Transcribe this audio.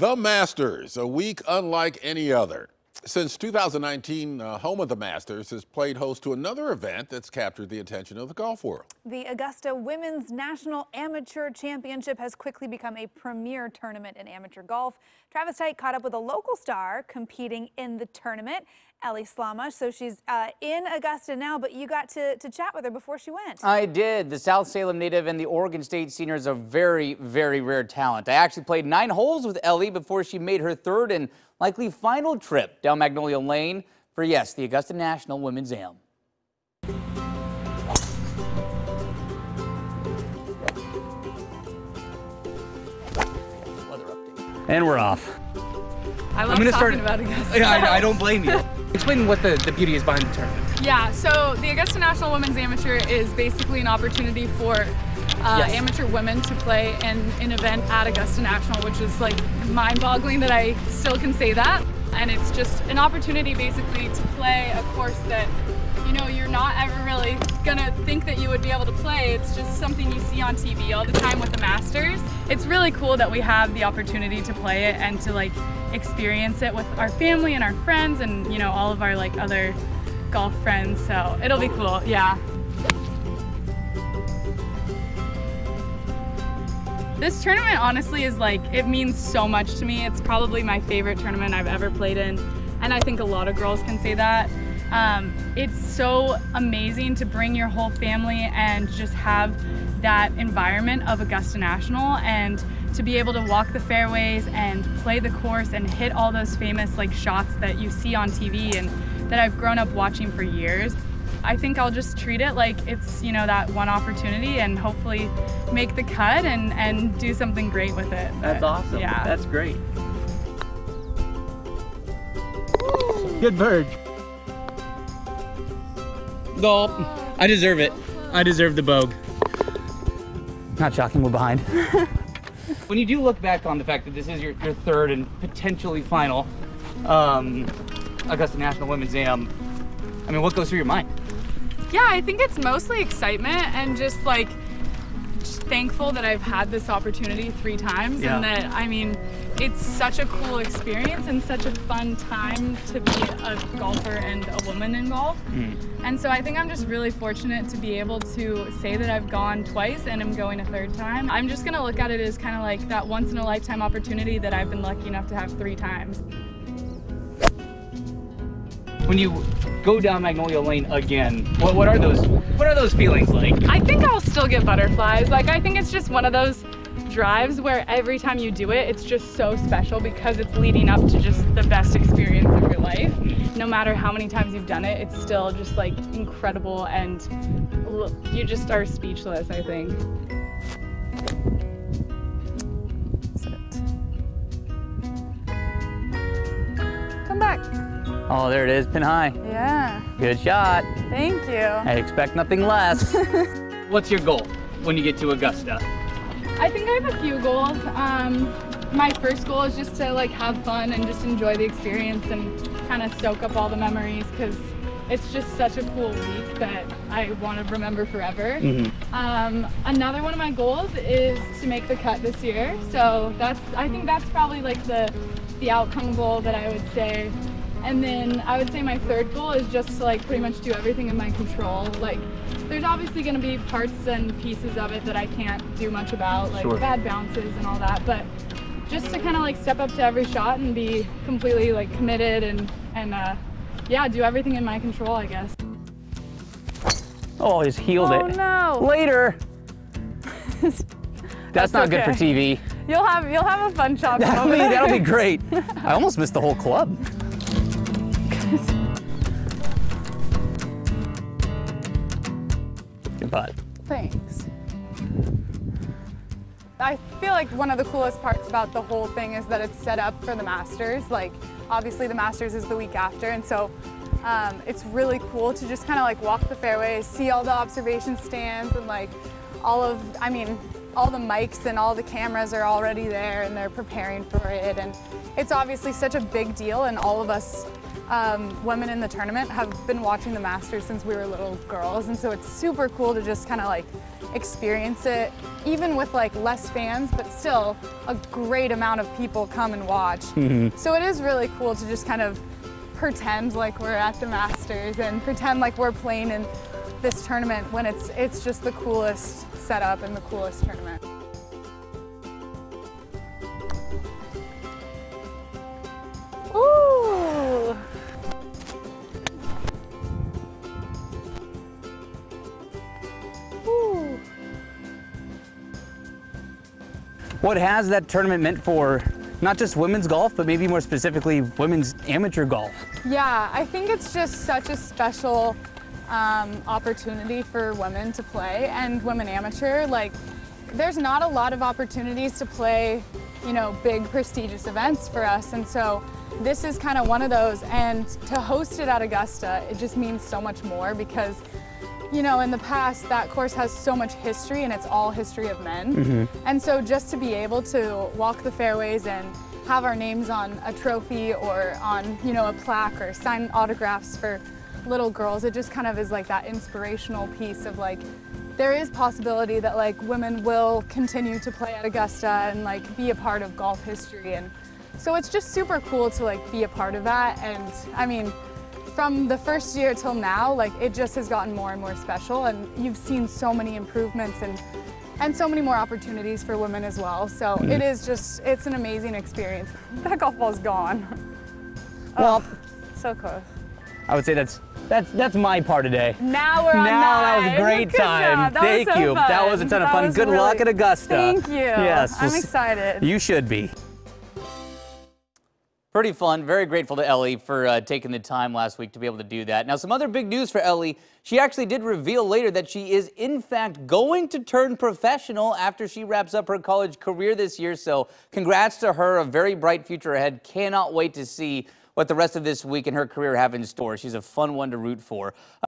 The Masters, a week unlike any other. Since 2019, uh, Home of the Masters has played host to another event that's captured the attention of the golf world. The Augusta Women's National Amateur Championship has quickly become a premier tournament in amateur golf. Travis Tite caught up with a local star competing in the tournament, Ellie Slama. So she's uh, in Augusta now, but you got to, to chat with her before she went. I did. The South Salem native and the Oregon State senior is a very, very rare talent. I actually played nine holes with Ellie before she made her third and likely final trip down Magnolia Lane for, yes, the Augusta National Women's Am. And we're off. I love I'm gonna talking start about Augusta. Yeah, I, I don't blame you. Explain what the, the beauty is behind the tournament. Yeah, so the Augusta National Women's Amateur is basically an opportunity for uh, Yes. amateur women to play in an event at Augusta National, which is like mind-boggling that I still can say that. And it's just an opportunity basically to play a course that you know you're not ever really gonna think that you would be able to play. It's just something you see on TV all the time with the Masters. It's really cool that we have the opportunity to play it and to like experience it with our family and our friends and you know all of our like other golf friends. So it'll be cool. Yeah. This tournament honestly is like, it means so much to me. It's probably my favorite tournament I've ever played in. And I think a lot of girls can say that. Um, it's so amazing to bring your whole family and just have that environment of Augusta National and to be able to walk the fairways and play the course and hit all those famous like shots that you see on TV and that I've grown up watching for years. I think I'll just treat it like it's, you know, that one opportunity and hopefully make the cut and, and do something great with it. That's awesome. Yeah. That's great. Good bird. Gulp. I deserve it. I deserve the bogue. Not shocking, we're behind. when you do look back on the fact that this is your, your third and potentially final um, Augusta National Women's Am, I mean, what goes through your mind? Yeah, I think it's mostly excitement and just like just thankful that I've had this opportunity three times Yeah. and that I mean it's such a cool experience and such a fun time to be a golfer and a woman in golf. Mm. And so I think I'm just really fortunate to be able to say that I've gone twice and I'm going a third time. I'm just gonna look at it as kind of like that once in a lifetime opportunity that I've been lucky enough to have three times. When you go down Magnolia Lane again, what, what are those what are those feelings like? I think I'll still get butterflies. Like I think it's just one of those drives where every time you do it, it's just so special because it's leading up to just the best experience of your life. No matter how many times you've done it, it's still just like incredible and you just are speechless, I think. Come back. Oh, there it is, pin high. Yeah, Good shot. thank you. I expect nothing less. What's your goal when you get to Augusta? I think I have a few goals. Um, my first goal is just to like have fun and just enjoy the experience and kind of soak up all the memories because it's just such a cool week that I want to remember forever. Um, another one of my goals is to make the cut this year. So that's I think that's probably like the the outcome goal that I would say. And then I would say my third goal is just to like pretty much do everything in my control. Like there's obviously going to be parts and pieces of it that I can't do much about, like Sure. bad bounces and all that, but just to kind of like step up to every shot and be completely like committed and and uh, yeah, do everything in my control, I guess. Oh, he's healed Oh it. no! Later. That's, That's not good for. TV. You'll have you'll have a fun shot. from That'll be, that'll be great. I almost missed the whole club. Putt. Thanks. I feel like one of the coolest parts about the whole thing is that it's set up for the Masters. Like, obviously, the Masters is the week after, and so um, it's really cool to just kind of like walk the fairways, see all the observation stands, and like all of, I mean, all the mics and all the cameras are already there and they're preparing for it. And it's obviously such a big deal, and all of us um, women in the tournament have been watching the Masters since we were little girls, and so it's super cool to just kind of like experience it, even with like less fans, but still a great amount of people come and watch. So it is really cool to just kind of pretend like we're at the Masters and pretend like we're playing in this tournament when it's it's just the coolest setup and the coolest tournament. What has that tournament meant for not just women's golf, but maybe more specifically women's amateur golf? Yeah, I think it's just such a special um, opportunity for women to play and women amateur. Like, there's not a lot of opportunities to play, you know, big prestigious events for us. And so this is kind of one of those. And to host it at Augusta, it just means so much more because, you know, in the past, that course has so much history and it's all history of men. Mm-hmm. And so just to be able to walk the fairways and have our names on a trophy or on, you know, a plaque or sign autographs for little girls, it just kind of is like that inspirational piece of like, there is possibility that like women will continue to play at Augusta and like be a part of golf history. And so it's just super cool to like be a part of that. And I mean, from the first year till now, like it just has gotten more and more special and you've seen so many improvements and and so many more opportunities for women as well. So mm-hmm. it is just it's an amazing experience. That golf ball's gone. Well, oh, So close. I would say that's that's that's my part today. Now we're on now that was a great Good time. That Thank so you. That was a ton of fun. Good luck at Augusta. Thank you. Yes, I'm we'll excited. You should be. Pretty fun. Very grateful to Ellie for uh, taking the time last week to be able to do that. Now, some other big news for Ellie. She actually did reveal later that she is, in fact, going to turn professional after she wraps up her college career this year. So, congrats to her. A very bright future ahead. Cannot wait to see what the rest of this week and her career have in store. She's a fun one to root for.